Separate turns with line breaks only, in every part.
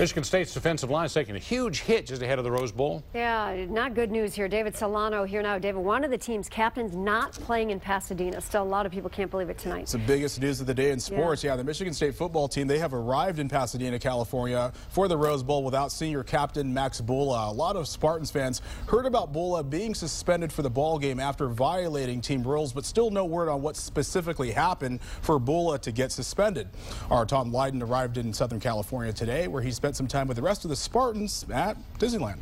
Michigan State's defensive line is taking a huge hit just ahead of the Rose Bowl.
Yeah, not good news here. David Solano here now. David, one of the team's captains not playing in Pasadena. Still, a lot of people can't believe it tonight.
It's the biggest news of the day in sports. Yeah, yeah the Michigan State football team, they have arrived in Pasadena, California for the Rose Bowl without senior captain Max Bullough. A lot of Spartans fans heard about Bullough being suspended for the ball game after violating team rules, but still no word on what specifically happened for Bullough to get suspended. Our Tom Leyden arrived in Southern California today, where he spent some time with the rest of the Spartans at Disneyland.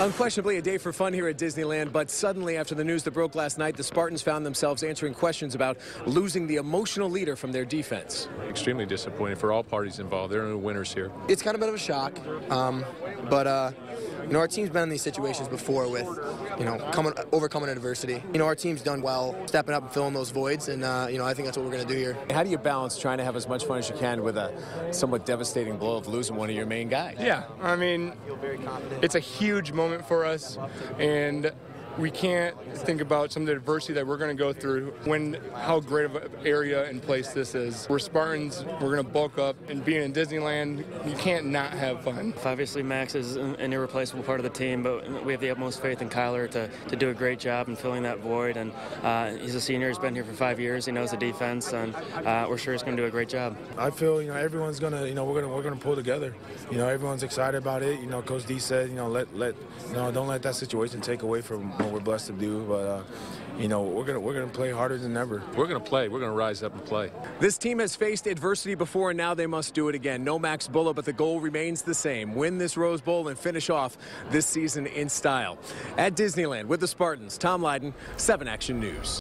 Unquestionably a day for fun here at Disneyland, but suddenly after the news that broke last night, the Spartans found themselves answering questions about losing the emotional leader from their defense.
Extremely disappointing for all parties involved. There are no winners here.
It's kind of a bit of a shock, um, but uh, you know, our team's been in these situations before with, you know, coming, overcoming adversity. You know, our team's done well stepping up and filling those voids, and, uh, you know, I think that's what we're going to do here.
How do you balance trying to have as much fun as you can with a somewhat devastating blow of losing one of your main guys?
Yeah, I mean, it's a huge moment for us, and we can't think about some of the adversity that we're going to go through when how great of an area and place this is. We're Spartans. We're going to bulk up, and being in Disneyland, you can't not have fun.
Obviously, Max is an irreplaceable part of the team, but we have the utmost faith in Kyler to, to do a great job in filling that void. And uh, he's a senior. He's been here for five years. He knows the defense, and uh, we're sure he's going to do a great job.
I feel you know everyone's going to you know we're going to we're going to pull together. You know everyone's excited about it. You know Coach D said you know let let you know don't let that situation take away from what we're blessed to do. But uh, you know, we're gonna we're gonna play harder than ever.
We're gonna play. We're gonna rise up and play.
This team has faced adversity before, and now they must do it again. No Max Bullough, but the goal remains the same: win this Rose Bowl and finish off this season in style. At Disneyland with the Spartans, Tom Leyden, Seven Action News.